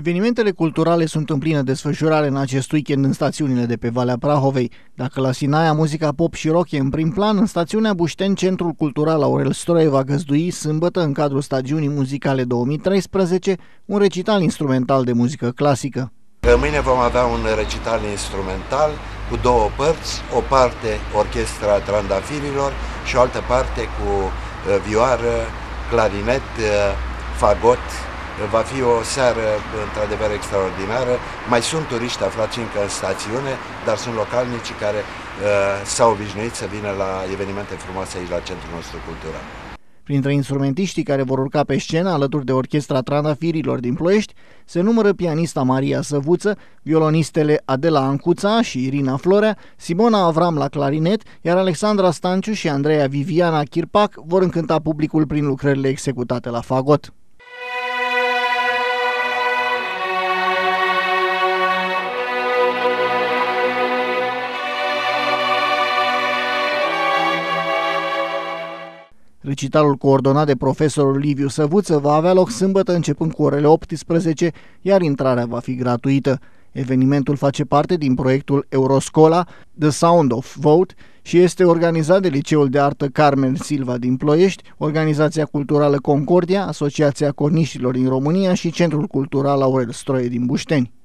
Evenimentele culturale sunt în plină desfășurare în acest weekend în stațiunile de pe Valea Prahovei. Dacă la Sinaia muzica pop și rock e în prim plan, în stațiunea Bușteni, Centrul Cultural Aurel Stroie va găzdui sâmbătă în cadrul stagiunii muzicale 2013 un recital instrumental de muzică clasică. Mâine vom avea un recital instrumental cu două părți, o parte orchestra Trandafirilor și o altă parte cu uh, vioară, clarinet, uh, fagot, Va fi o seară într-adevăr extraordinară. Mai sunt turiști aflați încă în stațiune, dar sunt localnici care uh, s-au obișnuit să vină la evenimente frumoase aici la centrul nostru cultural. Printre instrumentiștii care vor urca pe scenă, alături de orchestra Trandafirilor din Ploiești, se numără pianista Maria Săvuță, violonistele Adela Ancuța și Irina Florea, Simona Avram la clarinet, iar Alexandra Stanciu și Andreea Viviana Chirpac vor încânta publicul prin lucrările executate la fagot. Recitalul coordonat de profesorul Liviu Săvuță va avea loc sâmbătă începând cu orele 18, iar intrarea va fi gratuită. Evenimentul face parte din proiectul Euroscola The Sound of Vote și este organizat de Liceul de Artă Carmen Silva din Ploiești, Organizația Culturală Concordia, Asociația Corniștilor din România și Centrul Cultural Aurel Stroie din Bușteni.